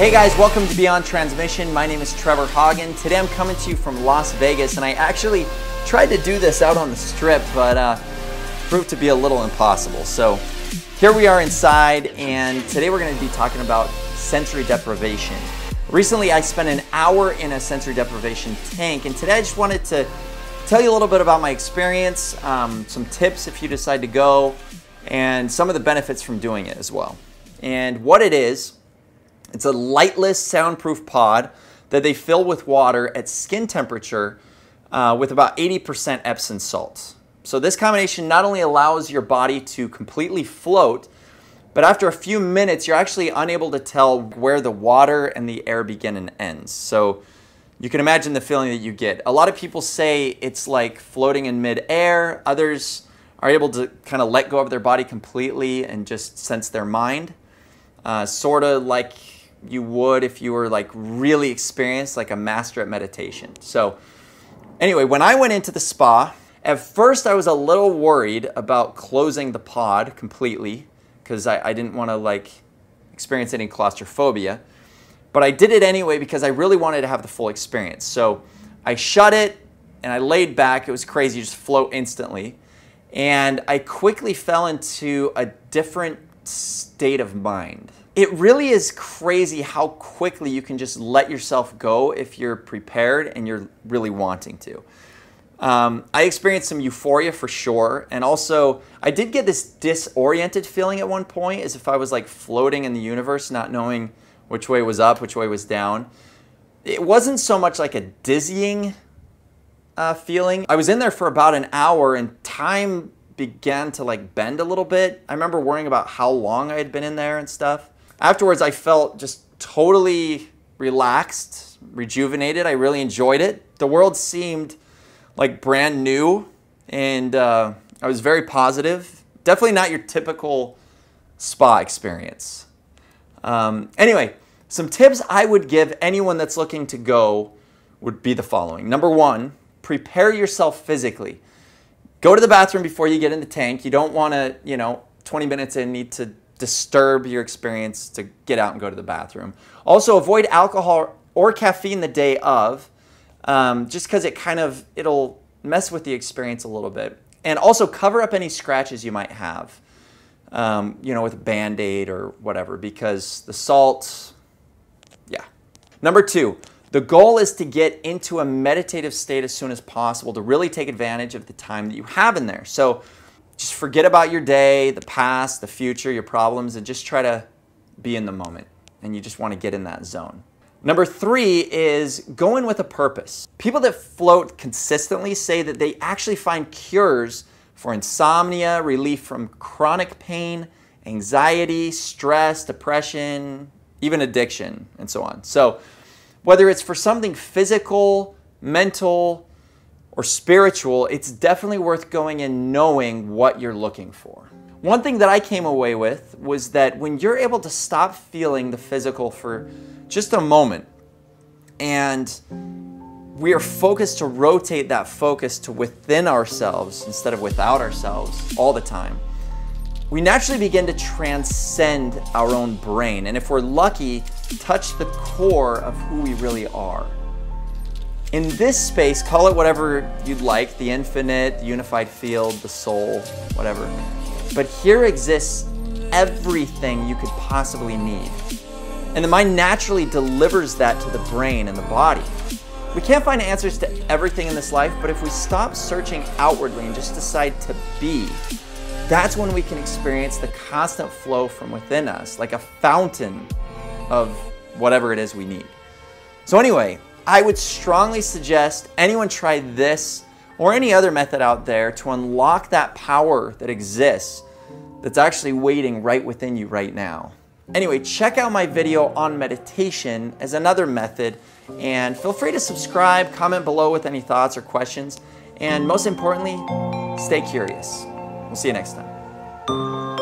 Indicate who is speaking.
Speaker 1: Hey guys, welcome to Beyond Transmission. My name is Trevor Haugen. Today I'm coming to you from Las Vegas, and I actually tried to do this out on the strip, but uh, proved to be a little impossible. So here we are inside, and today we're going to be talking about sensory deprivation. Recently, I spent an hour in a sensory deprivation tank, and today I just wanted to tell you a little bit about my experience, um, some tips if you decide to go, and some of the benefits from doing it as well. And what it is, it's a lightless, soundproof pod that they fill with water at skin temperature uh, with about 80% Epsom salt. So this combination not only allows your body to completely float, but after a few minutes, you're actually unable to tell where the water and the air begin and ends. So you can imagine the feeling that you get. A lot of people say it's like floating in midair. Others are able to kind of let go of their body completely and just sense their mind. Uh, sort of like you would if you were like really experienced, like a master at meditation. So anyway, when I went into the spa, at first I was a little worried about closing the pod completely because I, I didn't want to like experience any claustrophobia. But I did it anyway because I really wanted to have the full experience. So I shut it and I laid back. It was crazy, you just float instantly. And I quickly fell into a different state of mind. It really is crazy how quickly you can just let yourself go if you're prepared and you're really wanting to. Um, I experienced some euphoria for sure, and also I did get this disoriented feeling at one point, as if I was like floating in the universe, not knowing which way was up, which way was down. It wasn't so much like a dizzying uh, feeling. I was in there for about an hour, and time began to like bend a little bit. I remember worrying about how long I had been in there and stuff. Afterwards, I felt just totally relaxed, rejuvenated. I really enjoyed it. The world seemed like brand new, and uh, I was very positive. Definitely not your typical spa experience. Um, anyway, some tips I would give anyone that's looking to go would be the following. Number one, prepare yourself physically. Go to the bathroom before you get in the tank. You don't want to, you know, 20 minutes in, need to disturb your experience to get out and go to the bathroom. Also, avoid alcohol or caffeine the day of um, just because it kind of it'll mess with the experience a little bit. And also cover up any scratches you might have, um, you know, with a band-aid or whatever, because the salt, yeah. Number two, the goal is to get into a meditative state as soon as possible to really take advantage of the time that you have in there. So just forget about your day, the past, the future, your problems, and just try to be in the moment. And you just want to get in that zone. Number three is go in with a purpose. People that float consistently say that they actually find cures for insomnia, relief from chronic pain, anxiety, stress, depression, even addiction, and so on. So, whether it's for something physical, mental, or spiritual, it's definitely worth going and knowing what you're looking for. One thing that I came away with was that when you're able to stop feeling the physical for just a moment and we are focused to rotate that focus to within ourselves instead of without ourselves all the time, we naturally begin to transcend our own brain. And if we're lucky, touch the core of who we really are. In this space, call it whatever you'd like the infinite, the unified field, the soul, whatever. But here exists everything you could possibly need. And the mind naturally delivers that to the brain and the body. We can't find answers to everything in this life, but if we stop searching outwardly and just decide to be, that's when we can experience the constant flow from within us, like a fountain of whatever it is we need. So, anyway, I would strongly suggest anyone try this or any other method out there to unlock that power that exists that's actually waiting right within you right now. Anyway, check out my video on meditation as another method and feel free to subscribe, comment below with any thoughts or questions, and most importantly, stay curious. We'll see you next time.